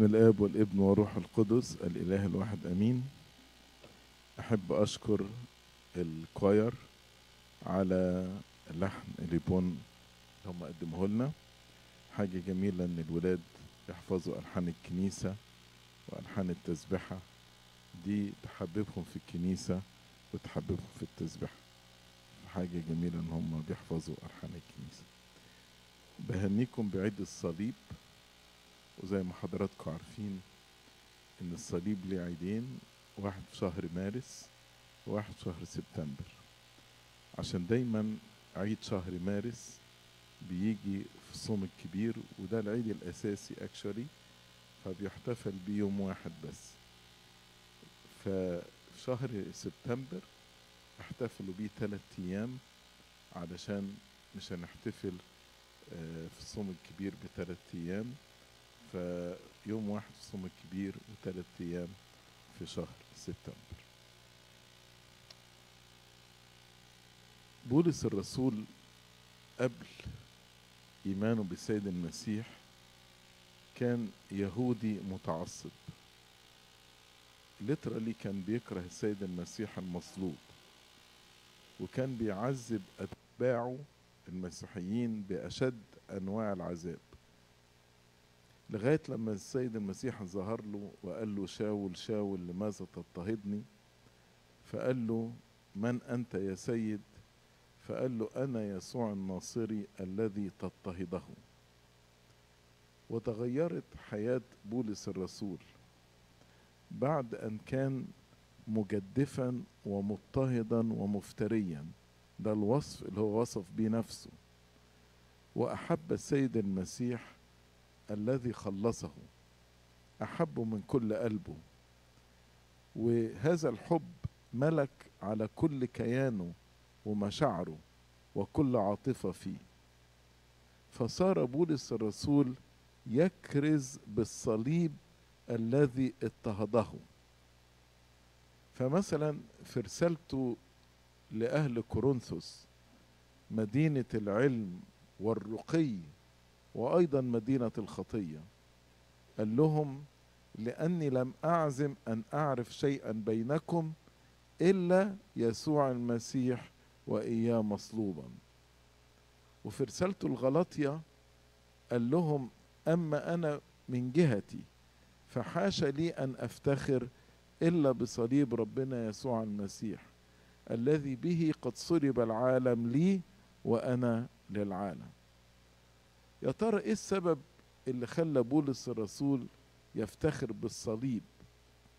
باسم الآب والابن والروح القدس الإله الواحد آمين. أحب أشكر الكواير على اللحن الليبون اللي هم قدموه لنا. حاجة جميلة إن الولاد يحفظوا ألحان الكنيسة وألحان التسبحه دي تحببهم في الكنيسة وتحببهم في التسبحه حاجة جميلة إن هم بيحفظوا ألحان الكنيسة. بهنيكم بعيد الصليب. وزي ما حضراتكم عارفين إن الصليب ليه عيدين واحد في شهر مارس وواحد في شهر سبتمبر. عشان دايما عيد شهر مارس بيجي في الصوم الكبير وده العيد الأساسي اكشولي فبيحتفل بيوم واحد بس. ففي شهر سبتمبر احتفلوا بيه ثلاث أيام علشان مش هنحتفل في الصوم الكبير بثلاث أيام. فيوم واحد الصوم الكبير وثلاث أيام في شهر سبتمبر بولس الرسول قبل إيمانه بالسيد المسيح كان يهودي متعصب. ليترالي كان بيكره السيد المسيح المصلوب وكان بيعذب أتباعه المسيحيين بأشد أنواع العذاب. لغاية لما السيد المسيح ظهر له وقال له شاول شاول لماذا تضطهدني؟ فقال له من أنت يا سيد؟ فقال له أنا يسوع الناصري الذي تضطهده. وتغيرت حياة بولس الرسول بعد أن كان مجدفا ومضطهدا ومفتريا. ده الوصف اللي هو وصف بيه نفسه. وأحب السيد المسيح الذي خلصه احبه من كل قلبه. وهذا الحب ملك على كل كيانه ومشاعره وكل عاطفة فيه. فصار بولس الرسول يكرز بالصليب الذي اضطهده. فمثلا في رسالته لأهل كورنثوس مدينة العلم والرقي وأيضا مدينة الخطية. قال لهم لأني لم أعزم أن أعرف شيئا بينكم إلا يسوع المسيح وإياه مصلوبا. وفي رسالته الغلطية قال لهم أما أنا من جهتي فحاش لي أن أفتخر إلا بصليب ربنا يسوع المسيح الذي به قد صلب العالم لي وأنا للعالم. يا ترى إيه السبب اللي خلى بولس الرسول يفتخر بالصليب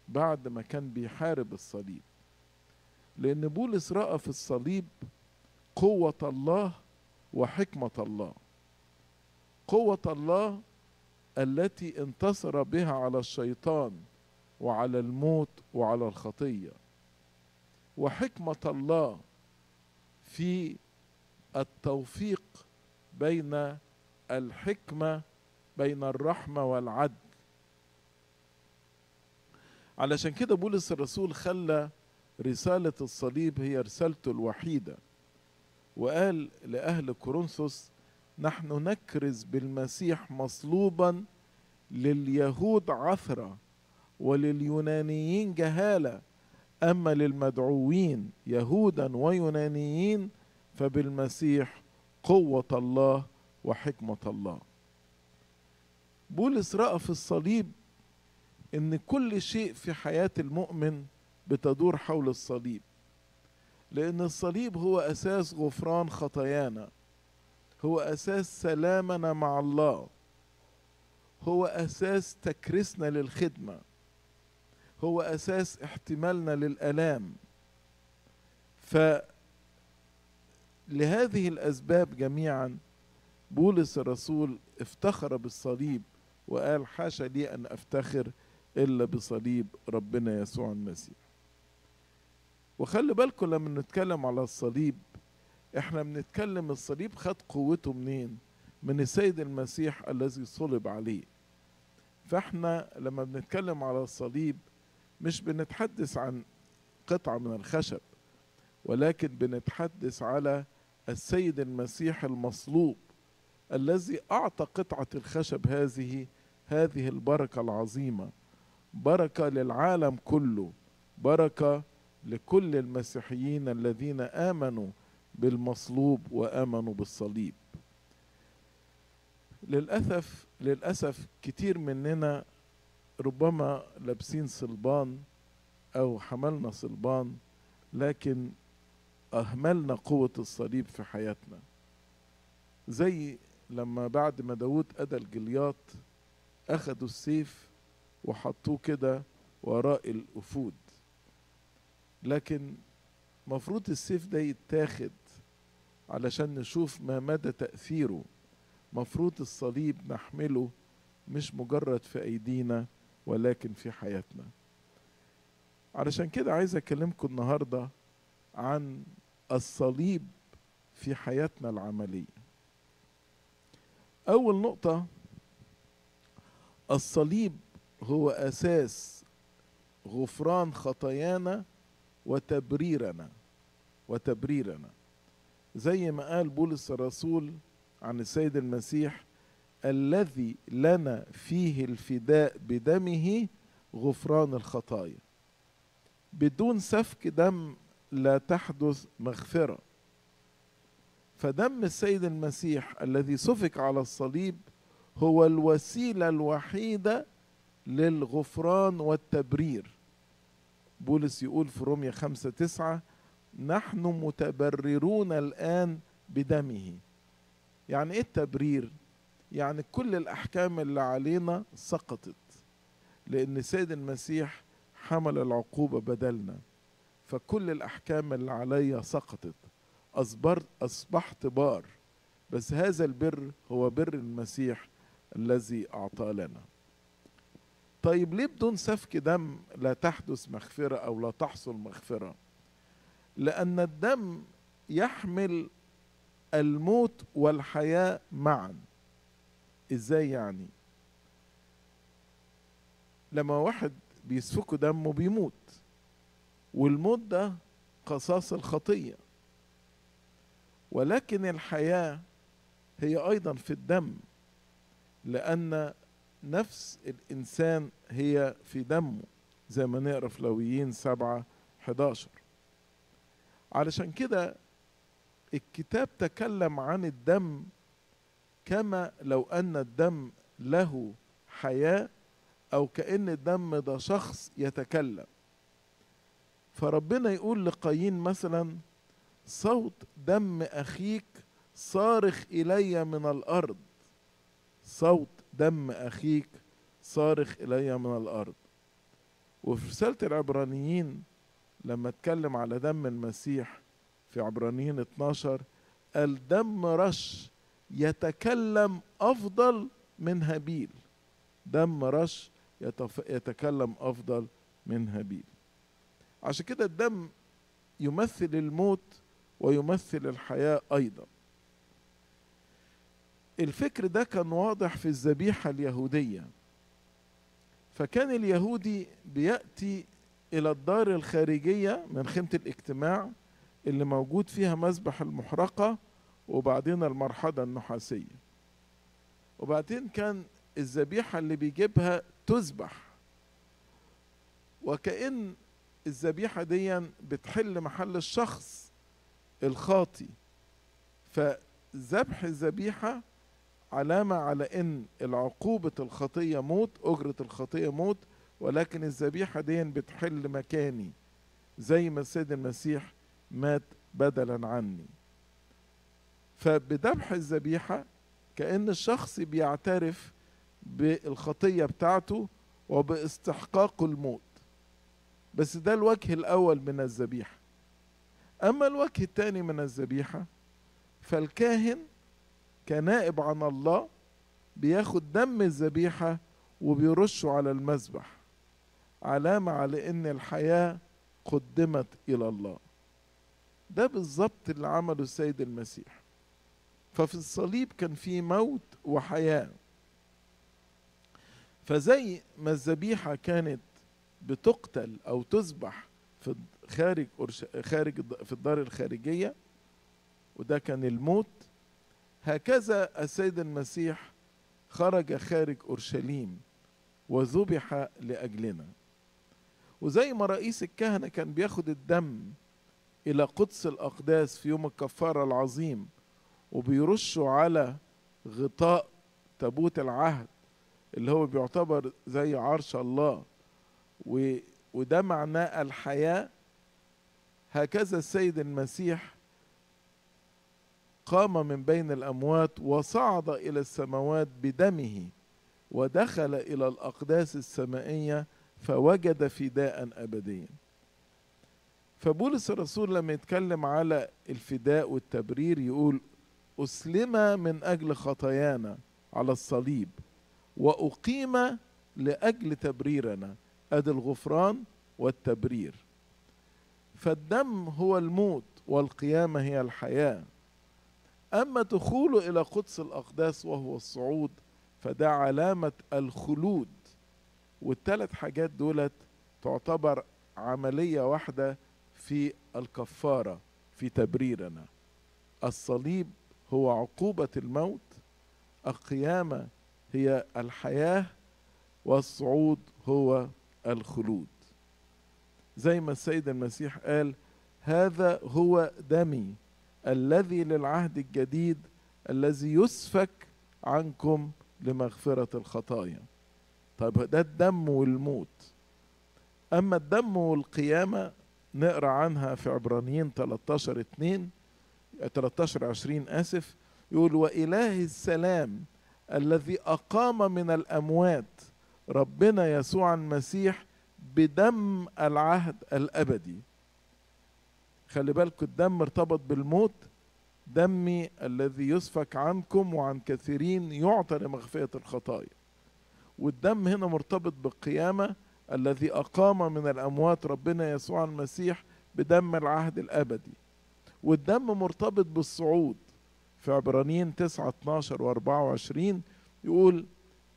بعد ما كان بيحارب الصليب؟ لأن بولس رأى في الصليب قوة الله وحكمة الله. قوة الله التي انتصر بها على الشيطان وعلى الموت وعلى الخطية. وحكمة الله في التوفيق بين الحكمة بين الرحمة والعدل. علشان كده بولس الرسول خلى رسالة الصليب هي رسالته الوحيدة وقال لأهل كورنثوس نحن نكرز بالمسيح مصلوبا لليهود عثرة ولليونانيين جهالة أما للمدعوين يهودا ويونانيين فبالمسيح قوة الله وحكمة الله. بولس رأى في الصليب إن كل شيء في حياة المؤمن بتدور حول الصليب لأن الصليب هو أساس غفران خطايانا هو أساس سلامنا مع الله هو أساس تكريسنا للخدمة هو أساس احتمالنا للألام. ف لهذه الأسباب جميعا بولس الرسول افتخر بالصليب وقال حاشا لي أن أفتخر إلا بصليب ربنا يسوع المسيح. وخلي بالكم لما نتكلم على الصليب إحنا بنتكلم الصليب خد قوته منين؟ من السيد المسيح الذي صلب عليه. فإحنا لما بنتكلم على الصليب مش بنتحدث عن قطعة من الخشب ولكن بنتحدث على السيد المسيح المصلوب. الذي أعطى قطعة الخشب هذه هذه البركة العظيمة. بركة للعالم كله. بركة لكل المسيحيين الذين آمنوا بالمصلوب وآمنوا بالصليب. للأسف للأسف كتير مننا ربما لابسين صلبان أو حملنا صلبان لكن أهملنا قوة الصليب في حياتنا. زي لما بعد ما داود أدى الجلياط أخدوا السيف وحطوه كده وراء الأفود. لكن مفروض السيف ده يتاخد علشان نشوف ما مدى تأثيره. مفروض الصليب نحمله مش مجرد في أيدينا ولكن في حياتنا. علشان كده عايز أكلمكم النهاردة عن الصليب في حياتنا العملية. أول نقطة الصليب هو أساس غفران خطايانا وتبريرنا وتبريرنا. زي ما قال بولس الرسول عن السيد المسيح الذي لنا فيه الفداء بدمه غفران الخطايا. بدون سفك دم لا تحدث مغفرة. فدم السيد المسيح الذي سفك على الصليب هو الوسيلة الوحيدة للغفران والتبرير. بولس يقول في رومية خمسة تسعة نحن متبررون الآن بدمه. يعني إيه التبرير؟ يعني كل الأحكام اللي علينا سقطت لأن السيد المسيح حمل العقوبة بدلنا. فكل الأحكام اللي عليا سقطت. أصبرت أصبحت بار. بس هذا البر هو بر المسيح الذي أعطى لنا. طيب ليه بدون سفك دم لا تحدث مغفرة أو لا تحصل مغفرة؟ لأن الدم يحمل الموت والحياة معا. إزاي يعني؟ لما واحد بيسفكوا دمه بيموت والموت ده قصاص الخطية. ولكن الحياة هي أيضا في الدم لأن نفس الإنسان هي في دمه زي ما نقرأ في لويين سبعة 11 علشان كده الكتاب تكلم عن الدم كما لو أن الدم له حياة أو كأن الدم ده شخص يتكلم. فربنا يقول لقايين مثلا صوت دم أخيك صارخ إلي من الأرض. صوت دم أخيك صارخ إلي من الأرض. وفي رسالة العبرانيين لما اتكلم على دم المسيح في عبرانيين 12 الدم رش يتكلم أفضل من هابيل. دم رش. يتكلم أفضل من هابيل. عشان كده الدم يمثل الموت ويمثل الحياة أيضا. الفكر ده كان واضح في الذبيحة اليهودية. فكان اليهودي بيأتي إلى الدار الخارجية من خيمة الاجتماع اللي موجود فيها مذبح المحرقة وبعدين المرحضة النحاسية. وبعدين كان الذبيحة اللي بيجيبها تذبح وكأن الذبيحة دي بتحل محل الشخص. الخاطي. فذبح الذبيحة علامة على إن العقوبة الخطية موت أجرة الخطية موت ولكن الذبيحة دي بتحل مكاني زي ما السيد المسيح مات بدلا عني. فبذبح الذبيحة كأن الشخص بيعترف بالخطية بتاعته وباستحقاق الموت. بس ده الوجه الأول من الذبيحة. أما الوجه الثاني من الذبيحة فالكاهن كنائب عن الله بياخد دم الذبيحة وبيرشه على المذبح. علامة على إن الحياة قدمت إلى الله. ده بالظبط اللي عمله السيد المسيح. ففي الصليب كان في موت وحياة. فزي ما الذبيحة كانت بتقتل أو تذبح في خارج خارج في الدار الخارجية وده كان الموت. هكذا السيد المسيح خرج خارج أورشليم وذبح لأجلنا. وزي ما رئيس الكهنة كان بياخد الدم إلى قدس الأقداس في يوم الكفارة العظيم وبيرشه على غطاء تابوت العهد اللي هو بيعتبر زي عرش الله وده معناه الحياة. هكذا السيد المسيح قام من بين الأموات وصعد إلى السماوات بدمه ودخل إلى الأقداس السمائية فوجد فداء أبديا. فبولس الرسول لما يتكلم على الفداء والتبرير يقول أسلم من أجل خطايانا على الصليب وأقيم لأجل تبريرنا. أدي الغفران والتبرير. فالدم هو الموت والقيامة هي الحياة. أما دخوله إلى قدس الأقداس وهو الصعود فده علامة الخلود. والثلاث حاجات دولت تعتبر عملية واحدة في الكفارة في تبريرنا. الصليب هو عقوبة الموت القيامة هي الحياة والصعود هو الخلود. زي ما السيد المسيح قال هذا هو دمي الذي للعهد الجديد الذي يسفك عنكم لمغفرة الخطايا. طيب ده الدم والموت. أما الدم والقيامة نقرأ عنها في عبرانيين 13 2 13 20 آسف يقول وإله السلام الذي أقام من الأموات ربنا يسوع المسيح بدم العهد الأبدي. خلي بالكم الدم ارتبط بالموت. دمي الذي يسفك عنكم وعن كثيرين يعطى لمغفرة الخطايا. والدم هنا مرتبط بالقيامة الذي أقام من الأموات ربنا يسوع المسيح بدم العهد الأبدي. والدم مرتبط بالصعود. في عبرانيين 9 12 و 24 يقول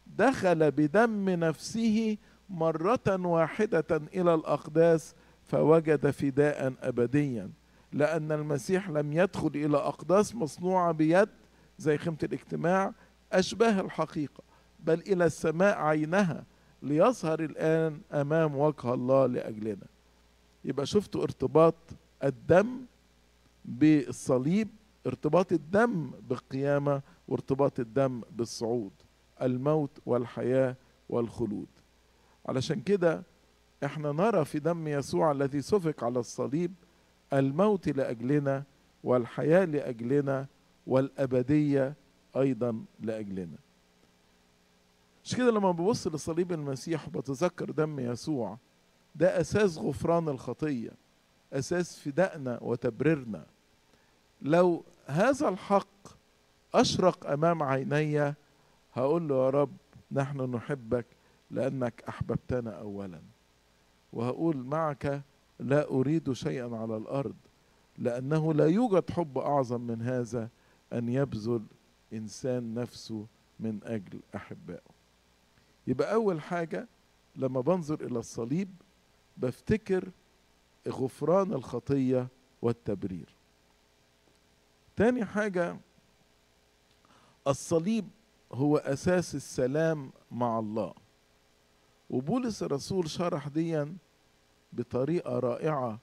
دخل بدم نفسه مرة واحدة إلى الأقداس فوجد فداء أبديا لأن المسيح لم يدخل إلى أقداس مصنوعة بيد زي خيمة الاجتماع أشباه الحقيقة بل إلى السماء عينها ليظهر الآن أمام وجه الله لأجلنا. يبقى شفتوا ارتباط الدم بالصليب ارتباط الدم بالقيامة وارتباط الدم بالصعود. الموت والحياة والخلود. علشان كده إحنا نرى في دم يسوع الذي سفك على الصليب الموت لأجلنا والحياة لأجلنا والأبدية أيضا لأجلنا. مش كده لما ببص لصليب المسيح وبتذكر دم يسوع ده أساس غفران الخطية أساس فدائنا وتبريرنا. لو هذا الحق أشرق أمام عيني هقول له يا رب نحن نحبك لأنك أحببتنا اولا. وهقول معك لا أريد شيئا على الأرض لأنه لا يوجد حب أعظم من هذا أن يبذل إنسان نفسه من أجل أحبائه. يبقى أول حاجة لما بنظر إلى الصليب بفتكر غفران الخطية والتبرير. تاني حاجة الصليب هو أساس السلام مع الله. وبولس الرسول شرح ديا بطريقة رائعة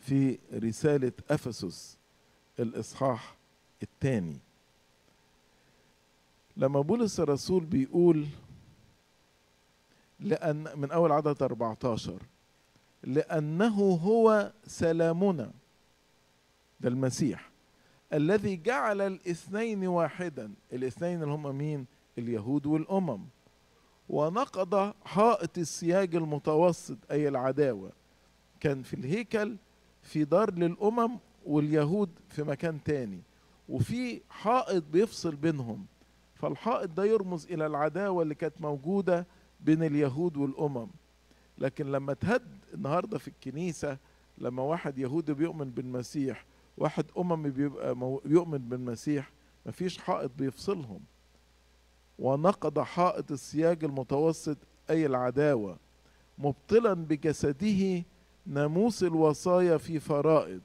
في رسالة أفسس الإصحاح الثاني. لما بولس الرسول بيقول لأن من أول عدد 14 لأنه هو سلامنا ده المسيح. الذي جعل الاثنين واحدا الاثنين اللي هم مين؟ اليهود والأمم. ونقض حائط السياج المتوسط أي العداوة. كان في الهيكل في دار للأمم واليهود في مكان تاني. وفي حائط بيفصل بينهم. فالحائط ده يرمز إلى العداوة اللي كانت موجودة بين اليهود والأمم. لكن لما تهد النهاردة في الكنيسة لما واحد يهودي بيؤمن بالمسيح واحد أممي بيبقى بيؤمن بالمسيح مفيش حائط بيفصلهم. ونقض حائط السياج المتوسط أي العداوة مبطلا بجسده ناموس الوصايا في فرائض.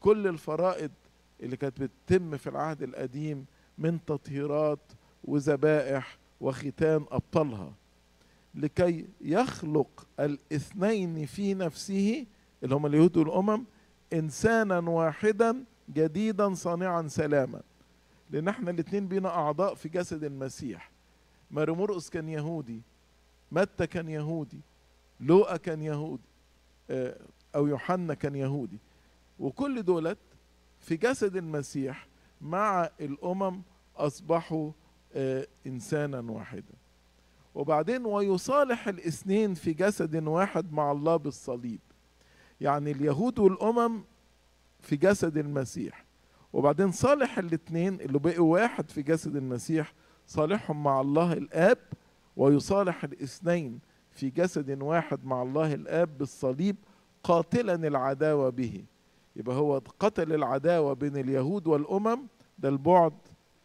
كل الفرائض اللي كانت بتتم في العهد القديم من تطهيرات وذبائح وختان أبطلها لكي يخلق الاثنين في نفسه اللي هم اليهود والأمم إنسانا واحدا جديدا صانعا سلاما. لأن إحنا الاثنين بينا أعضاء في جسد المسيح. ماري مرقس كان يهودي متى كان يهودي لوقا كان يهودي أو يوحنا كان يهودي. وكل دولت في جسد المسيح مع الأمم أصبحوا إنسانا واحدا. وبعدين ويصالح الاثنين في جسد واحد مع الله بالصليب. يعني اليهود والأمم في جسد المسيح. وبعدين صالح الاثنين اللي بقوا واحد في جسد المسيح صالحهم مع الله الآب ويصالح الاثنين في جسد واحد مع الله الآب بالصليب قاتلا العداوة به. يبقى هو قتل العداوة بين اليهود والأمم ده البعد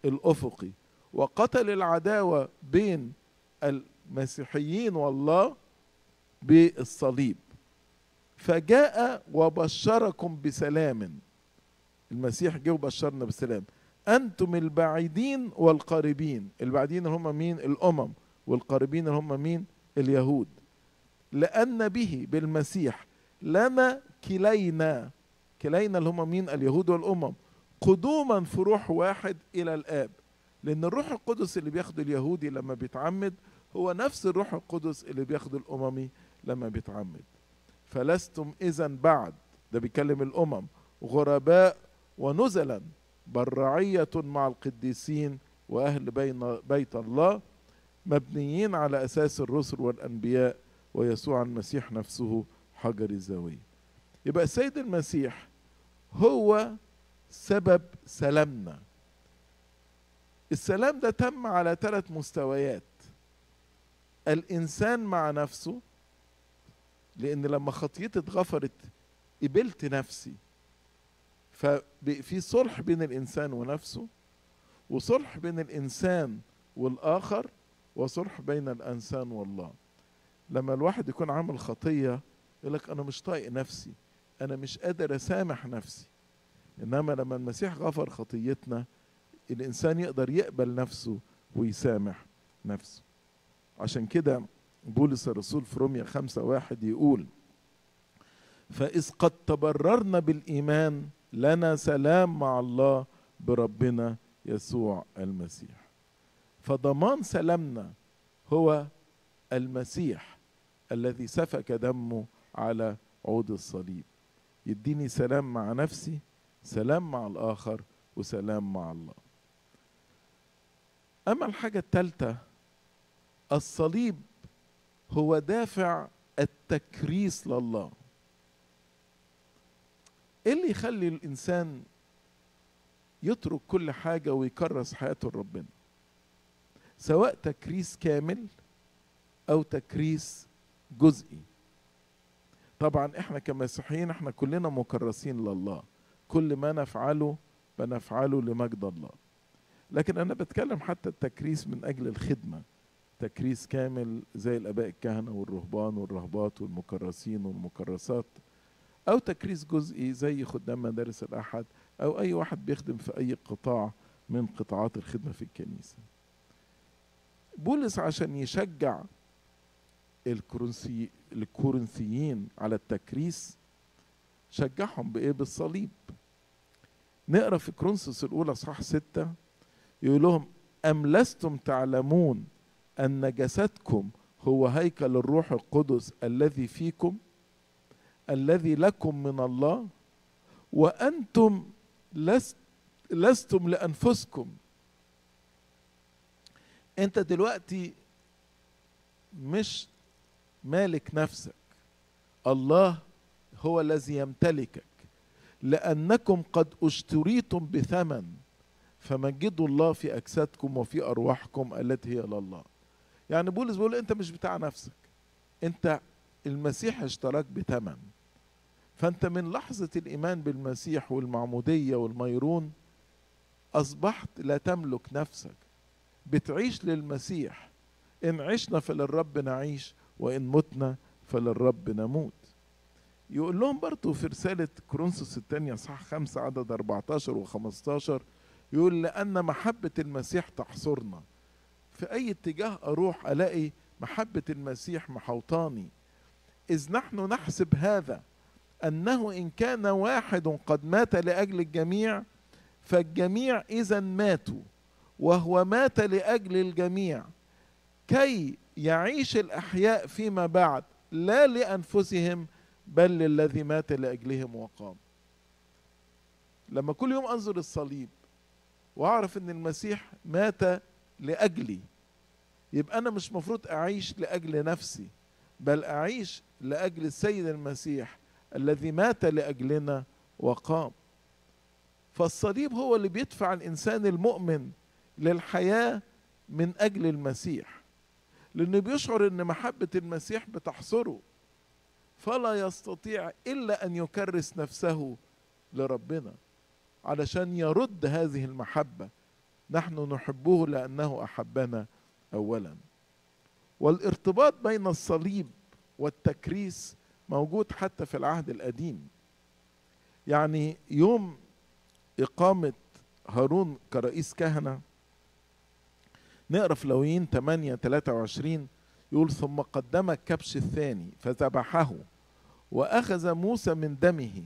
الأفقي. وقتل العداوة بين المسيحيين والله بالصليب. فجاء وبشركم بسلام. المسيح جه وبشرنا بسلام. أنتم البعيدين والقريبين. البعيدين هم مين؟ الأمم. والقريبين هم مين؟ اليهود. لأن به بالمسيح لنا كلينا. كلينا اللي هم مين؟ اليهود والأمم. قدوما في روح واحد إلى الآب. لأن الروح القدس اللي بياخده اليهودي لما بيتعمد هو نفس الروح القدس اللي بياخده الأممي لما بيتعمد. فلستم إذا بعد. ده بيكلم الأمم. غرباء ونزلا. بل رعية مع القديسين وأهل بين بيت الله. مبنيين على أساس الرسل والأنبياء. ويسوع المسيح نفسه حجر الزاوية. يبقى السيد المسيح هو سبب سلامنا. السلام ده تم على ثلاث مستويات. الإنسان مع نفسه لأن لما خطيتي اتغفرت قبلت نفسي. ففي صلح بين الإنسان ونفسه وصلح بين الإنسان والآخر وصلح بين الإنسان والله. لما الواحد يكون عامل خطية يقول لك أنا مش طايق نفسي أنا مش قادر أسامح نفسي. إنما لما المسيح غفر خطيتنا الإنسان يقدر يقبل نفسه ويسامح نفسه. عشان كده بولس الرسول في روميا خمسة واحد يقول فإذ قد تبررنا بالإيمان لنا سلام مع الله بربنا يسوع المسيح. فضمان سلامنا هو المسيح الذي سفك دمه على عود الصليب. يديني سلام مع نفسي سلام مع الآخر وسلام مع الله. أما الحاجة الثالثة الصليب هو دافع التكريس لله. إيه اللي يخلي الإنسان يترك كل حاجة ويكرس حياته لربنا سواء تكريس كامل أو تكريس جزئي. طبعا إحنا كمسيحيين إحنا كلنا مكرسين لله. كل ما نفعله بنفعله لمجد الله. لكن أنا بتكلم حتى التكريس من أجل الخدمة. تكريس كامل زي الآباء الكهنة والرهبان والرهبات والمكرسين والمكرسات أو تكريس جزئي زي خدام مدارس الأحد أو أي واحد بيخدم في أي قطاع من قطاعات الخدمة في الكنيسة. بولس عشان يشجع الكورنثي الكورنثيين على التكريس شجعهم بإيه؟ بالصليب. نقرأ في كرونسوس الأولى صح ستة يقول لهم أم لستم تعلمون أن جسدكم هو هيكل الروح القدس الذي فيكم الذي لكم من الله وأنتم لست لستم لأنفسكم. أنت دلوقتي مش مالك نفسك. الله هو الذي يمتلكك. لأنكم قد أشتريتم بثمن فمجدوا الله في أجسادكم وفي أرواحكم التي هي لله. يعني بولس بيقول انت مش بتاع نفسك. انت المسيح اشتراك بثمن. فانت من لحظة الإيمان بالمسيح والمعمودية والميرون أصبحت لا تملك نفسك. بتعيش للمسيح. إن عشنا فللرب نعيش وإن متنا فللرب نموت. يقول لهم برضو في رسالة كورنثوس الثانية صح خمسة عدد 14 و15 يقول لأن محبة المسيح تحصرنا. في أي اتجاه أروح ألاقي محبة المسيح محوطاني. إذ نحن نحسب هذا أنه إن كان واحد قد مات لأجل الجميع فالجميع إذا ماتوا وهو مات لأجل الجميع. كي يعيش الأحياء فيما بعد لا لأنفسهم بل للذي مات لأجلهم وقام. لما كل يوم أنظر الصليب وأعرف أن المسيح مات لأجلي. يبقى أنا مش مفروض أعيش لأجل نفسي بل أعيش لأجل السيد المسيح الذي مات لأجلنا وقام. فالصليب هو اللي بيدفع الإنسان المؤمن للحياة من أجل المسيح لأنه بيشعر أن محبة المسيح بتحصره. فلا يستطيع إلا أن يكرس نفسه لربنا علشان يرد هذه المحبة. نحن نحبه لأنه أحبنا أولا. والارتباط بين الصليب والتكريس موجود حتى في العهد القديم. يعني يوم إقامة هارون كرئيس كهنة نقرأ في لويين 8 23 يقول ثم قدم الكبش الثاني فذبحه وأخذ موسى من دمه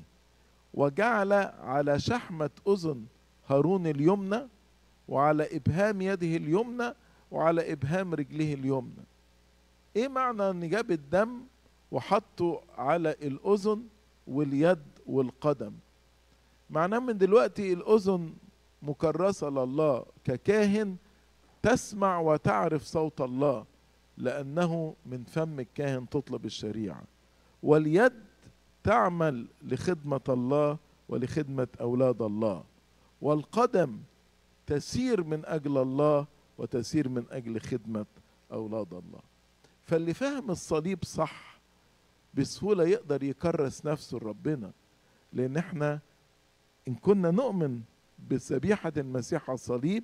وجعل على شحمة أذن هارون اليمنى وعلى إبهام يده اليمنى وعلى إبهام رجله اليمنى. إيه معنى أن جاب الدم وحطه على الأذن واليد والقدم؟ معناه من دلوقتي الأذن مكرسة لله ككاهن تسمع وتعرف صوت الله لأنه من فم الكاهن تطلب الشريعة. واليد تعمل لخدمة الله ولخدمة أولاد الله. والقدم تسير من أجل الله وتسير من أجل خدمة أولاد الله. فاللي فاهم الصليب صح بسهولة يقدر يكرس نفسه لربنا لأن إحنا إن كنا نؤمن بذبيحة المسيح على الصليب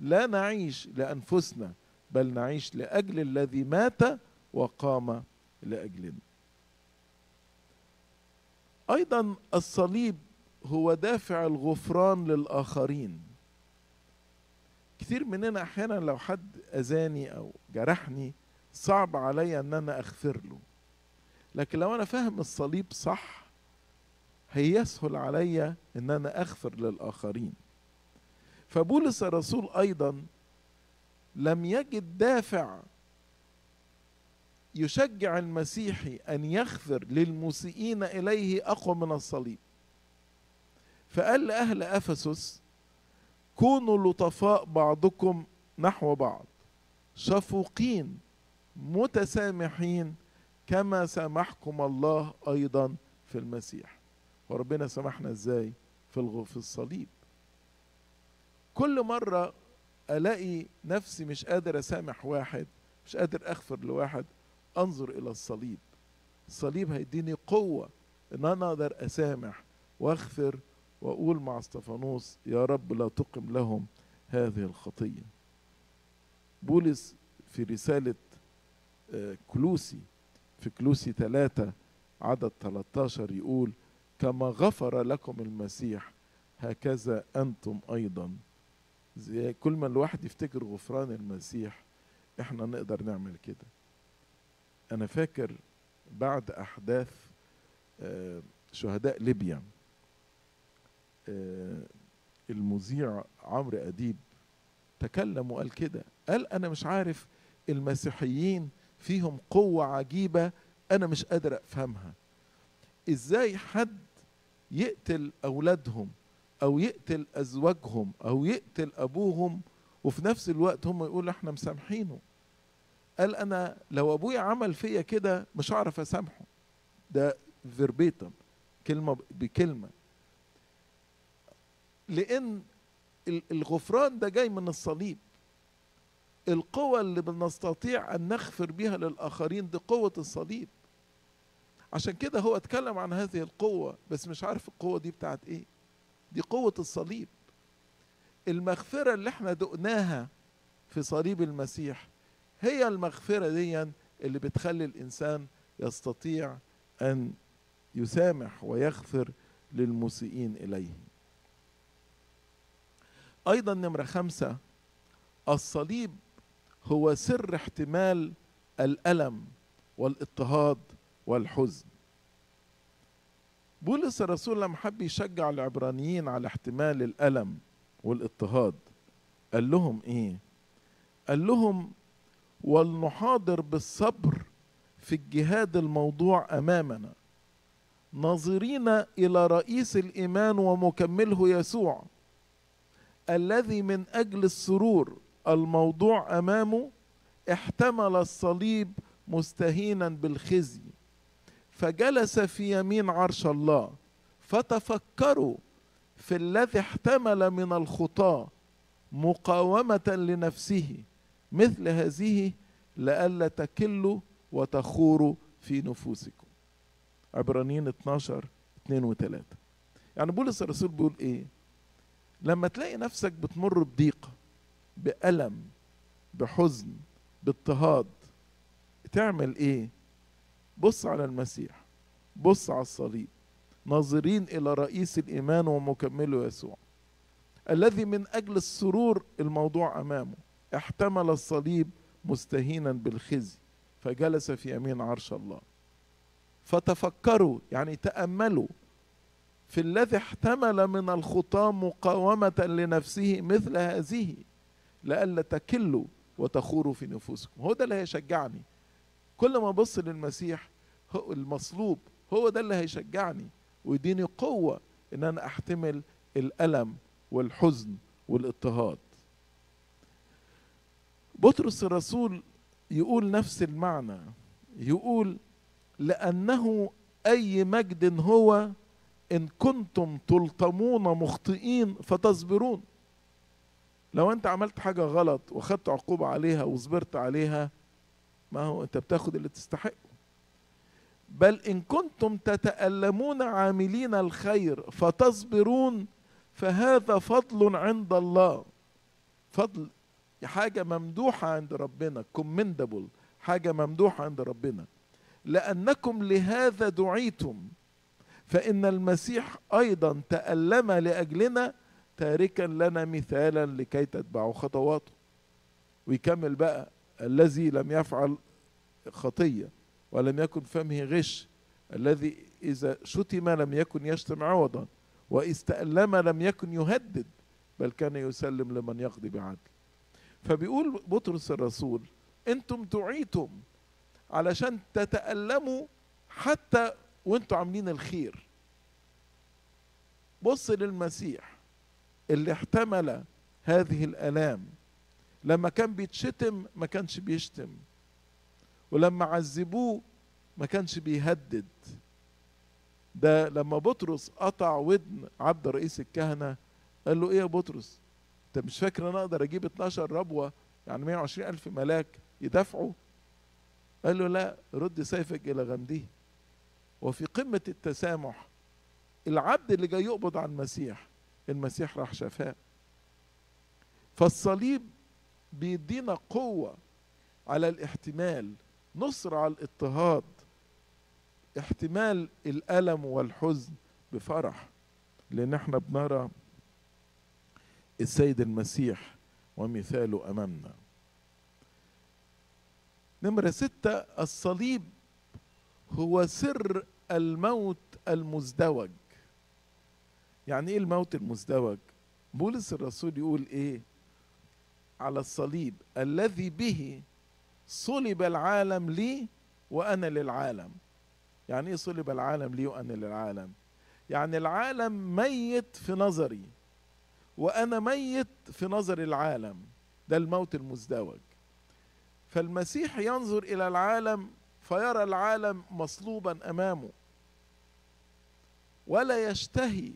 لا نعيش لأنفسنا بل نعيش لأجل الذي مات وقام لأجلنا. أيضا الصليب هو دافع الغفران للآخرين. كثير مننا أحيانا لو حد أذاني أو جرحني صعب عليا أن أنا أغفر له. لكن لو أنا فاهم الصليب صح هيسهل عليا أن أنا أغفر للآخرين. فبولس الرسول أيضا لم يجد دافع يشجع المسيحي أن يغفر للمسيئين إليه أقوى من الصليب. فقال لأهل أفسس كونوا لطفاء بعضكم نحو بعض. شفوقين متسامحين كما سامحكم الله أيضا في المسيح. وربنا سامحنا إزاي؟ في في الصليب. كل مرة ألاقي نفسي مش قادر أسامح واحد مش قادر أغفر لواحد أنظر إلى الصليب. الصليب هيديني قوة إن أنا أقدر أسامح وأغفر وأقول مع استفانوس يا رب لا تقم لهم هذه الخطية. بولس في رسالة كلوسي في كلوسي ثلاثة عدد 13 يقول كما غفر لكم المسيح هكذا أنتم أيضا. زي كل ما الواحد يفتكر غفران المسيح إحنا نقدر نعمل كده. أنا فاكر بعد أحداث شهداء ليبيا المذيع عمرو أديب تكلم وقال كده. قال أنا مش عارف المسيحيين فيهم قوة عجيبة أنا مش قادر أفهمها. إزاي حد يقتل أولادهم أو يقتل أزواجهم أو يقتل أبوهم وفي نفس الوقت هم يقولوا إحنا مسامحينه؟ قال أنا لو أبويا عمل فيا كده مش هعرف أسامحه. ده فيربيتم كلمة بكلمة. لأن الغفران ده جاي من الصليب. القوة اللي بنستطيع أن نغفر بها للآخرين دي قوة الصليب. عشان كده هو اتكلم عن هذه القوة بس مش عارف القوة دي بتاعت إيه. دي قوة الصليب. المغفرة اللي إحنا دقناها في صليب المسيح هي المغفرة دي اللي بتخلي الإنسان يستطيع أن يسامح ويغفر للمسيئين إليه. أيضا نمرة خمسة الصليب هو سر احتمال الألم والاضطهاد والحزن. بولس الرسول لما حب يشجع العبرانيين على احتمال الألم والاضطهاد. قال لهم إيه؟ قال لهم ولنحاضر بالصبر في الجهاد الموضوع أمامنا. ناظرين إلى رئيس الإيمان ومكمله يسوع. الذي من أجل السرور الموضوع أمامه احتمل الصليب مستهينا بالخزي. فجلس في يمين عرش الله فتفكروا في الذي احتمل من الخطاه مقاومة لنفسه مثل هذه لئلا تكلوا وتخوروا في نفوسكم. عبرانيين 12 2 و3 يعني بولس الرسول بيقول إيه؟ لما تلاقي نفسك بتمر بضيقه بألم بحزن باضطهاد تعمل إيه؟ بص على المسيح بص على الصليب ناظرين إلى رئيس الإيمان ومكمله يسوع الذي من أجل السرور الموضوع أمامه احتمل الصليب مستهينا بالخزي فجلس في يمين عرش الله فتفكروا يعني تأملوا في الذي احتمل من الخطاه مقاومة لنفسه مثل هذه لئلا تكلوا وتخوروا في نفوسكم. هو ده اللي هيشجعني. كل ما أبص للمسيح هو المصلوب هو ده اللي هيشجعني. ويديني قوة إن أنا أحتمل الألم والحزن والاضطهاد. بطرس الرسول يقول نفس المعنى. يقول لأنه أي مجد هو إن كنتم تلطمون مخطئين فتصبرون. لو أنت عملت حاجة غلط وخدت عقوبة عليها وصبرت عليها ما هو أنت بتاخد اللي تستحقه. بل إن كنتم تتألمون عاملين الخير فتصبرون فهذا فضل عند الله. فضل حاجة ممدوحة عند ربنا commendable حاجة ممدوحة عند ربنا. لأنكم لهذا دعيتم. فإن المسيح أيضا تألم لأجلنا تاركا لنا مثالا لكي تتبعوا خطواته. ويكمل بقى الذي لم يفعل خطية ولم يكن فمه غش الذي إذا شتم لم يكن يشتم عوضا وإذ تألم لم يكن يهدد بل كان يسلم لمن يقضي بعدل. فبيقول بطرس الرسول أنتم دعيتم علشان تتألموا حتى وأنتم عاملين الخير. بص للمسيح اللي احتمل هذه الآلام. لما كان بيتشتم ما كانش بيشتم. ولما عذبوه ما كانش بيهدد. ده لما بطرس قطع ودن عبد رئيس الكهنة قال له إيه يا بطرس؟ أنت مش فاكر أنا أقدر أجيب 12 ربوة؟ يعني 120 ألف ملاك يدافعوا؟ قال له لا رد سيفك إلى غمده. وفي قمة التسامح العبد اللي جاي يقبض على المسيح المسيح راح شفاه. فالصليب بيدينا قوة على الاحتمال نصر على الاضطهاد احتمال الألم والحزن بفرح لأن إحنا بنرى السيد المسيح ومثاله أمامنا. نمرة ستة الصليب هو سر الموت المزدوج. يعني إيه الموت المزدوج؟ بولس الرسول يقول إيه؟ على الصليب الذي به صلب العالم لي وأنا للعالم. يعني إيه صلب العالم لي وأنا للعالم؟ يعني العالم ميت في نظري وأنا ميت في نظر العالم. ده الموت المزدوج. فالمسيح ينظر إلى العالم فيرى العالم مصلوبا أمامه. ولا يشتهي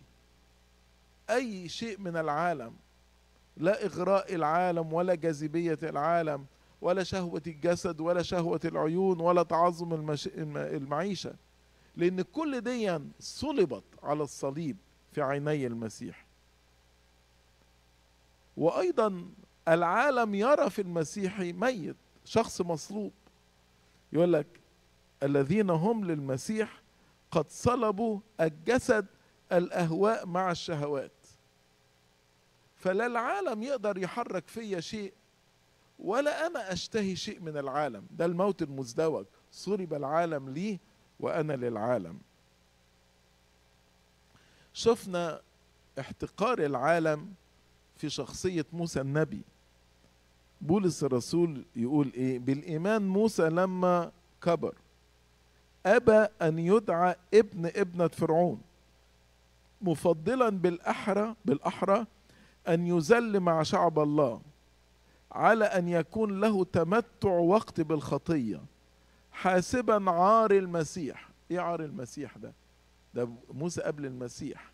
أي شيء من العالم. لا إغراء العالم ولا جاذبية العالم ولا شهوة الجسد ولا شهوة العيون ولا تعظم المش... المعيشة. لأن كل دي صلبت على الصليب في عيني المسيح. وأيضا العالم يرى في المسيح ميت شخص مصلوب. يقول لك الذين هم للمسيح قد صلبوا الجسد الأهواء مع الشهوات. فلا العالم يقدر يحرك فيا شيء ولا أنا أشتهي شيء من العالم. ده الموت المزدوج. صلب العالم لي وأنا للعالم. شفنا احتقار العالم في شخصية موسى النبي. بولس الرسول يقول إيه؟ بالإيمان موسى لما كبر. أبى أن يدعى ابن ابنة فرعون. مفضلا بالأحرى بالأحرى أن يذل مع شعب الله على أن يكون له تمتع وقت بالخطية. حاسبا عار المسيح. إيه عار المسيح ده؟ ده موسى قبل المسيح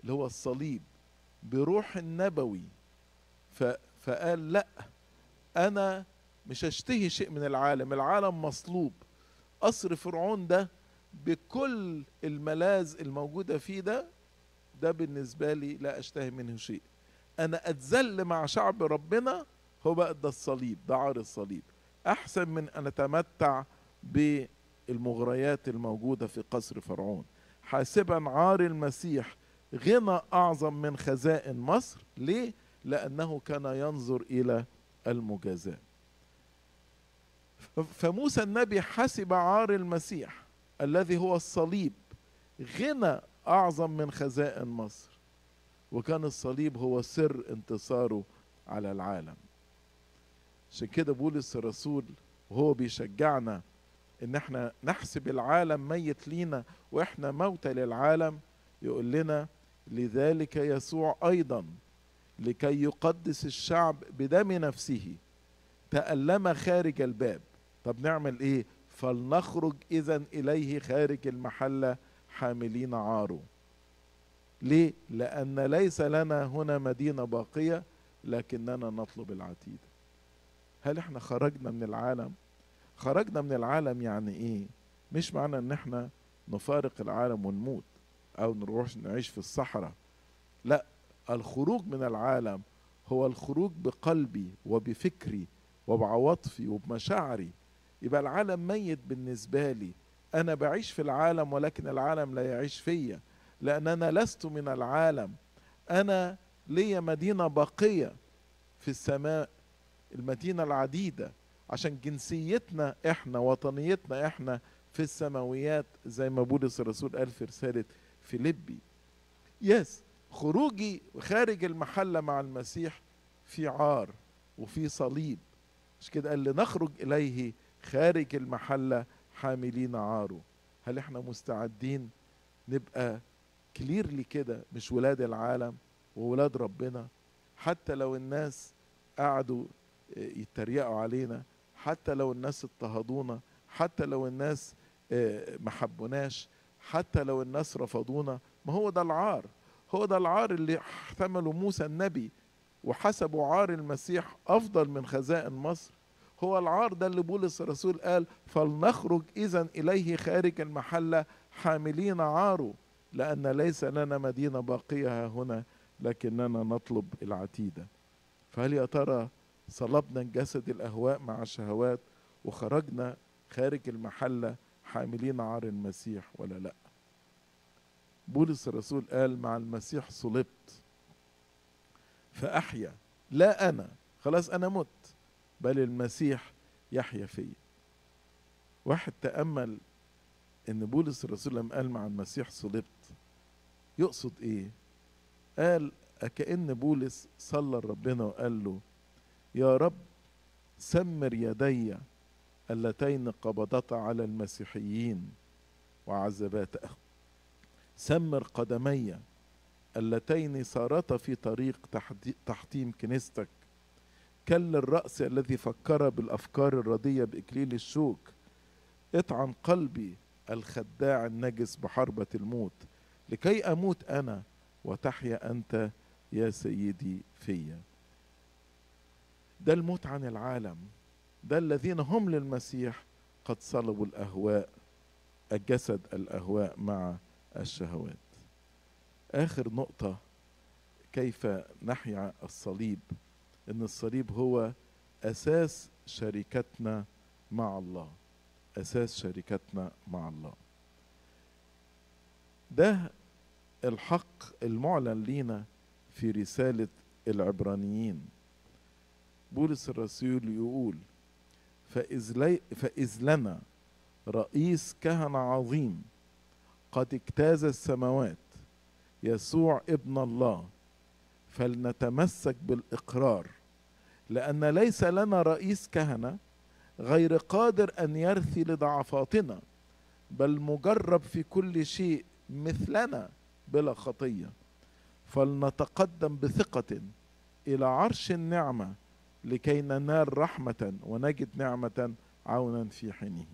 اللي هو الصليب بروح النبوي. ف فقال لا أنا مش هشتهي شيء من العالم. العالم مصلوب. قصر فرعون ده بكل الملاذ الموجودة فيه ده ده بالنسبة لي لا أشتهي منه شيء. أنا أتذل مع شعب ربنا هو بقى ده الصليب ده عار الصليب. أحسن من أن أتمتع بالمغريات الموجودة في قصر فرعون. حاسبا عار المسيح غنى أعظم من خزائن مصر. ليه؟ لأنه كان ينظر إلى المجازاة. فموسى النبي حسب عار المسيح الذي هو الصليب غنى أعظم من خزائن مصر وكان الصليب هو سر انتصاره على العالم. عشان كده بولس الرسول وهو بيشجعنا إن إحنا نحسب العالم ميت لينا وإحنا موتى للعالم يقول لنا لذلك يسوع أيضا لكي يقدس الشعب بدم نفسه. تألم خارج الباب. طب نعمل إيه؟ فلنخرج إذا إليه خارج المحلة حاملين عاره ليه؟ لأن ليس لنا هنا مدينة باقية لكننا نطلب العتيد. هل إحنا خرجنا من العالم؟ خرجنا من العالم يعني إيه؟ مش معنى إن إحنا نفارق العالم ونموت أو نروح نعيش في الصحراء. لا الخروج من العالم هو الخروج بقلبي وبفكري وبعواطفي وبمشاعري. يبقى العالم ميت بالنسبة لي. أنا بعيش في العالم ولكن العالم لا يعيش فيا لأن أنا لست من العالم. أنا لي مدينة باقية في السماء المدينة العديدة عشان جنسيتنا إحنا وطنيتنا إحنا في السماويات زي ما بولس الرسول قال في رسالة فيليبي. يس خروجي خارج المحلة مع المسيح في عار وفي صليب. مش كده؟ قال لنخرج إليه خارج المحلة حاملين عاره. هل إحنا مستعدين نبقى كليرلي كده مش ولاد العالم وولاد ربنا؟ حتى لو الناس قعدوا يتريقوا علينا حتى لو الناس اضطهدونا حتى لو الناس ما حبوناش حتى لو الناس رفضونا ما هو ده العار. هو ده العار اللي احتمله موسى النبي وحسبوا عار المسيح أفضل من خزائن مصر. هو العار ده اللي بولس الرسول قال فلنخرج اذا إليه خارج المحلة حاملين عاره لأن ليس لنا مدينة باقية هنا لكننا نطلب العتيدة. فهل يا ترى صلبنا جسد الأهواء مع الشهوات وخرجنا خارج المحلة حاملين عار المسيح ولا لأ؟ بولس الرسول قال مع المسيح صلبت. فأحيا. لا أنا. خلاص أنا مت. بل المسيح يحيا فيا. واحد تأمل إن بولس الرسول لما قال مع المسيح صلبت يقصد إيه؟ قال كأن بولس صلى لربنا وقال له يا رب سمر يدي اللتين قبضتا على المسيحيين وعذباتهم سمر قدمي اللتين سارتا في طريق تحطيم كنيستك. كل الرأس الذي فكر بالأفكار الردية بإكليل الشوك. اطعن قلبي الخداع النجس بحربة الموت. لكي أموت أنا وتحيا أنت يا سيدي فيا. ده الموت عن العالم. ده الذين هم للمسيح قد صلبوا الأهواء الجسد الأهواء مع الشهوات. آخر نقطة كيف نحيا الصليب؟ إن الصليب هو أساس شركتنا مع الله. أساس شركتنا مع الله. ده الحق المعلن لينا في رسالة العبرانيين. بولس الرسول يقول فإذ لنا رئيس كهنة عظيم قد اجتاز السماوات يسوع ابن الله فلنتمسك بالإقرار لأن ليس لنا رئيس كهنة غير قادر أن يرثي لضعفاتنا بل مجرب في كل شيء مثلنا بلا خطية. فلنتقدم بثقة إلى عرش النعمة لكي ننال رحمة ونجد نعمة عونا في حينه.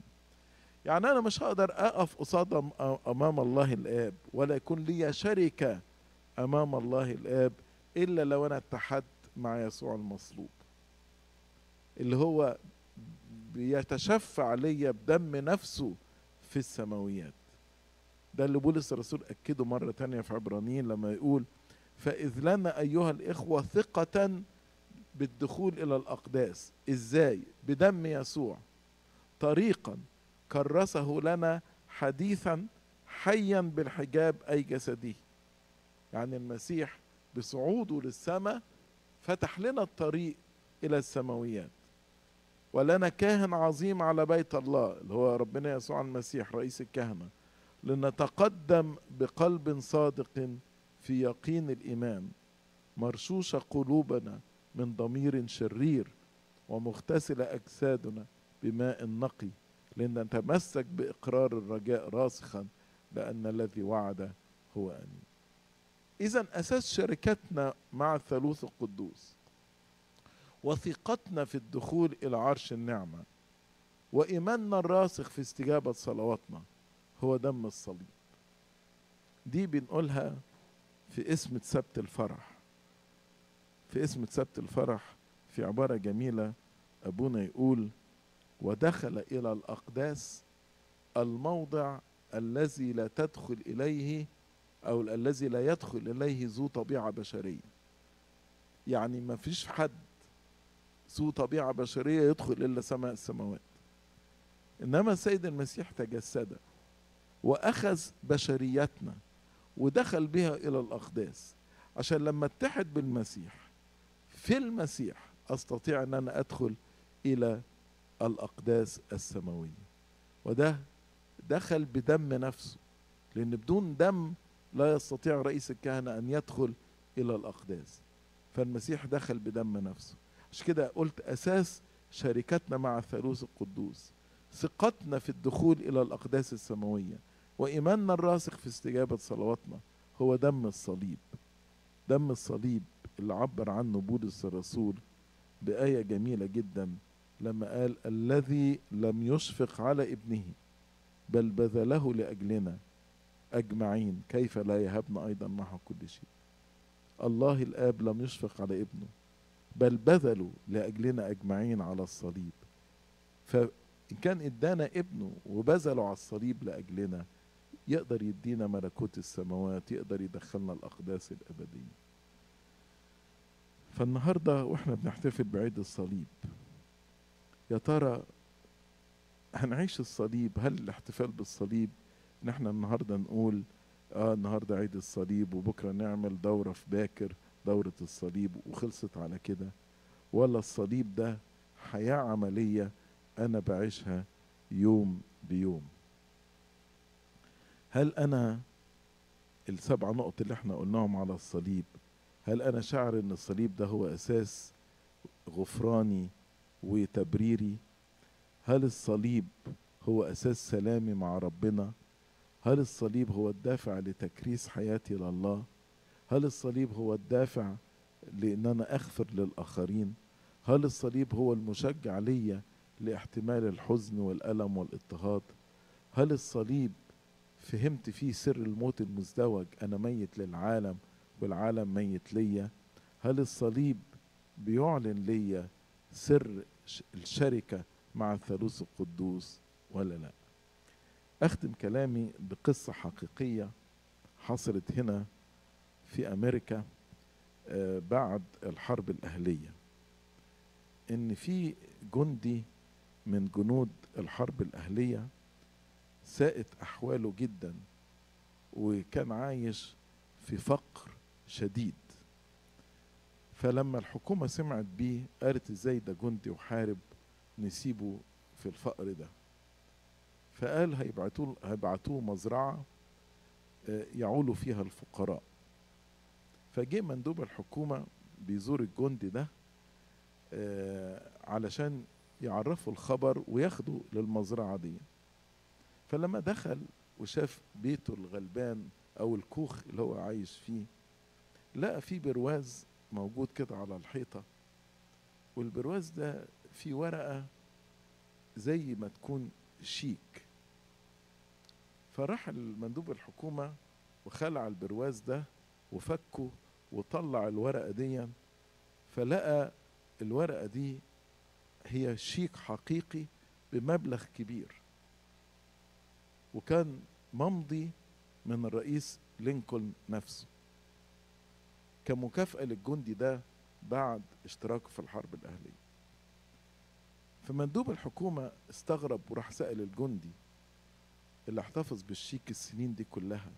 يعني أنا مش هقدر أقف قصاد أمام الله الآب ولا يكون لي شركة أمام الله الآب إلا لو أنا اتحدت مع يسوع المصلوب. اللي هو بيتشفع ليا بدم نفسه في السماويات. ده اللي بولس الرسول أكده مرة تانية في عبرانيين لما يقول فإذ لنا أيها الإخوة ثقة بالدخول إلى الأقداس. إزاي؟ بدم يسوع. طريقا. كرسه لنا حديثا حيا بالحجاب أي جسده يعني المسيح بصعوده للسماء فتح لنا الطريق إلى السماويات. ولنا كاهن عظيم على بيت الله اللي هو ربنا يسوع المسيح رئيس الكهنة لنتقدم بقلب صادق في يقين الإيمان مرشوشة قلوبنا من ضمير شرير ومغتسلة أجسادنا بماء نقي لنتمسك بإقرار الرجاء راسخا لأن الذي وعد هو أمين. إذا أساس شركتنا مع الثالوث القدوس وثقتنا في الدخول إلى عرش النعمة وإيماننا الراسخ في استجابة صلواتنا هو دم الصليب. دي بنقولها في اسم سبت الفرح. في اسم سبت الفرح في عبارة جميلة أبونا يقول ودخل إلى الأقداس الموضع الذي لا تدخل إليه أو الذي لا يدخل إليه ذو طبيعة بشرية. يعني ما فيش حد ذو طبيعة بشرية يدخل إلا سماء السماوات. إنما السيد المسيح تجسد وأخذ بشريتنا ودخل بها إلى الأقداس. عشان لما اتحد بالمسيح في المسيح أستطيع أن أنا أدخل إلى الأقداس السماوية. وده دخل بدم نفسه لأن بدون دم لا يستطيع رئيس الكهنة أن يدخل إلى الأقداس. فالمسيح دخل بدم نفسه. عشان كده قلت أساس شركتنا مع الثالوث القدوس ثقتنا في الدخول إلى الأقداس السماوية وإيماننا الراسخ في استجابة صلواتنا هو دم الصليب. دم الصليب اللي عبر عنه بولس الرسول بآية جميلة جدا لما قال الذي لم يشفق على ابنه بل بذله لأجلنا. أجمعين كيف لا يهبنا أيضا معه كل شيء الله الآب لم يشفق على ابنه بل بذلوا لأجلنا أجمعين على الصليب. فإن كان إدانا ابنه وبذلوا على الصليب لأجلنا يقدر يدينا ملكوت السماوات يقدر يدخلنا الأقداس الأبدية. فالنهاردة وإحنا بنحتفل بعيد الصليب. يا ترى هنعيش الصليب؟ هل الاحتفال بالصليب؟ ان إحنا النهارده نقول آه النهارده عيد الصليب وبكرة نعمل دورة في باكر دورة الصليب وخلصت على كده. ولا الصليب ده حياة عملية أنا بعيشها يوم بيوم. هل أنا السبع نقط اللي إحنا قلناهم على الصليب هل أنا شاعر إن الصليب ده هو أساس غفراني وتبريري هل الصليب هو أساس سلامي مع ربنا؟ هل الصليب هو الدافع لتكريس حياتي لله؟ هل الصليب هو الدافع لأن أنا أغفر للآخرين؟ هل الصليب هو المشجع ليا لاحتمال الحزن والألم والاضطهاد؟ هل الصليب فهمت فيه سر الموت المزدوج أنا ميت للعالم والعالم ميت ليا؟ هل الصليب بيعلن ليا سر الشركة مع الثالوث القدوس ولا لا. أختم كلامي بقصة حقيقية حصلت هنا في أمريكا بعد الحرب الأهلية. إن في جندي من جنود الحرب الأهلية ساءت أحواله جدا وكان عايش في فقر شديد. فلما الحكومة سمعت بيه قالت إزاي ده جندي وحارب نسيبه في الفقر ده؟ فقال هيبعتوه هيبعتوه مزرعة آه، يعولوا فيها الفقراء. فجه مندوب الحكومة بيزور الجندي ده آه، علشان يعرفوا الخبر وياخدوا للمزرعة دي. فلما دخل وشاف بيته الغلبان أو الكوخ اللي هو عايش فيه لقى فيه برواز موجود كده على الحيطة. والبرواز ده فيه ورقة زي ما تكون شيك. فراح المندوب الحكومة وخلع البرواز ده وفكه وطلع الورقة دي. فلقى الورقة دي هي شيك حقيقي بمبلغ كبير. وكان ممضي من الرئيس لينكولن نفسه. كمكافأة للجندي ده بعد اشتراكه في الحرب الأهلية. فمندوب الحكومة استغرب وراح سأل الجندي اللي احتفظ بالشيك السنين دي كلها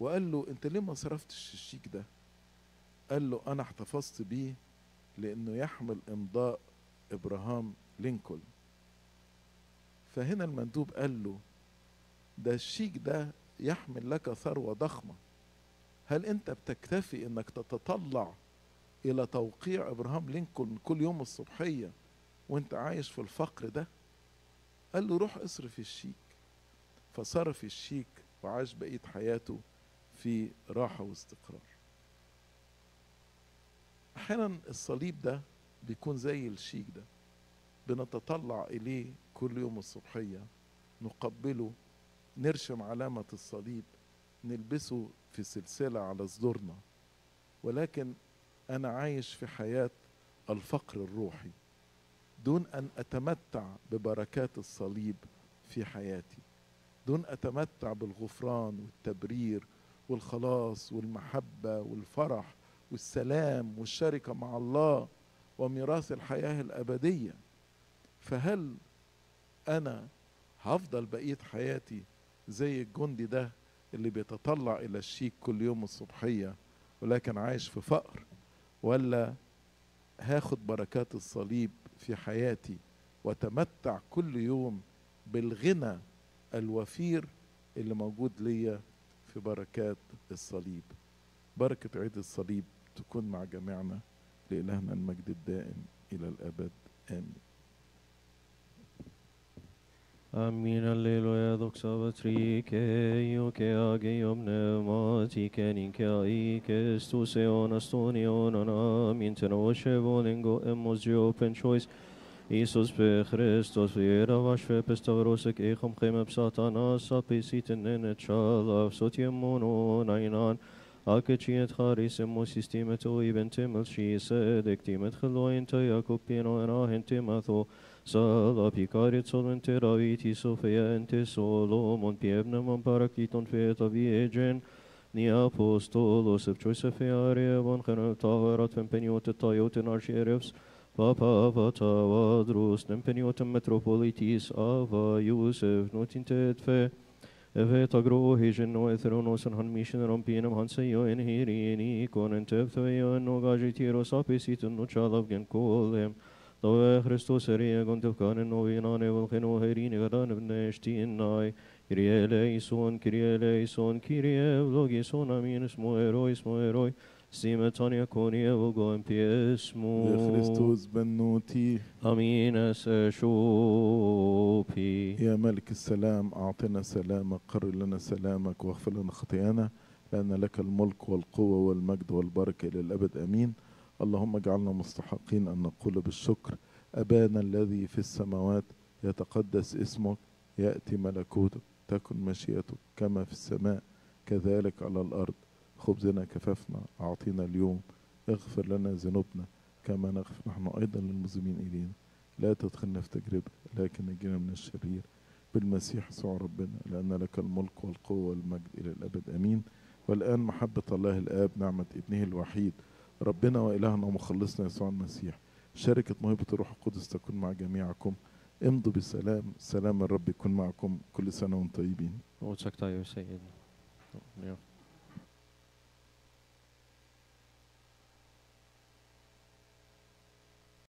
وقال له أنت ليه ما صرفتش الشيك ده؟ قال له أنا احتفظت بيه لأنه يحمل إمضاء إبراهام لينكولن. فهنا المندوب قال له ده الشيك ده يحمل لك ثروة ضخمة. هل أنت بتكتفي إنك تتطلع إلى توقيع إبراهام لينكولن كل يوم الصبحية وأنت عايش في الفقر ده؟ قال له روح اصرف الشيك. فصرف الشيك وعاش بقية حياته في راحة واستقرار. أحيانا الصليب ده بيكون زي الشيك ده بنتطلع إليه كل يوم الصبحية نقبله نرشم علامة الصليب نلبسه في سلسلة على صدورنا ولكن أنا عايش في حياة الفقر الروحي دون أن أتمتع ببركات الصليب في حياتي دون أتمتع بالغفران والتبرير والخلاص والمحبة والفرح والسلام والشركة مع الله وميراث الحياة الأبدية. فهل أنا هفضل بقية حياتي زي الجندي ده اللي بيتطلع إلى الشيك كل يوم الصبحية ولكن عايش في فقر ولا هاخد بركات الصليب في حياتي وتمتع كل يوم بالغنى الوفير اللي موجود ليا في بركات الصليب؟ بركة عيد الصليب تكون مع جميعنا لإلهنا المجد الدائم إلى الأبد. آمين. Amin alleluia doxa vatrike io che agium pneumatiken in che aike stus eon astonion anam internosce volingo emos open choice Isus pe Christos viera vaše pe stavrosek echom cheme psatanas apisiten nenet shalav sotiem mono nainan Akeciet charis emo sistemet o ibentimel shise dektimet cheloin te jakopino en ahentimatho Sala picare solente raviti sofeente solomon piebnam parakiton feta viegen, ni apostolos of choice of area one can taharat vempeniota tayotin archerevs, papa vatawadrus nempeniotum metropolitis ava Iusef notintet fe, Evet agro hegen no etheronos an han mission rompinum hanse yo in hirini con enteptho yo no gagitiros apesit no chalav gen colem, Love Christus eria gontel kanen no vinane vol geno herini gadan bneshti innai Kyrie eleison, Kyrie eleison, Kyrie vlogison, aminus mo erois, mo eroi, Simetania konie vogo en piesmo. لخريستوس بنوتي Amines shopi. يا ملك السلام أعطنا سلامك قرر لنا سلامك واغفر لنا خطايانا لأن لك الملك والقوة والمجد والبركة إلى الأبد أمين اللهم اجعلنا مستحقين أن نقول بالشكر. أبانا الذي في السماوات يتقدس اسمك يأتي ملكوتك تكن مشيئتك كما في السماء كذلك على الأرض. خبزنا كفافنا أعطينا اليوم. اغفر لنا ذنوبنا كما نغفر نحن أيضا للمذنبين إلينا. لا تدخلنا في تجربة لكن نجينا من الشرير. بالمسيح يسوع ربنا لأن لك الملك والقوة والمجد إلى الأبد. أمين. والآن محبة الله الآب نعمة ابنه الوحيد. ربنا وإلهنا ومخلصنا يسوع المسيح. شركة موهبة الروح القدس تكون مع جميعكم. امضوا بسلام. سلام الرب يكون معكم كل سنة وأنتم طيبين.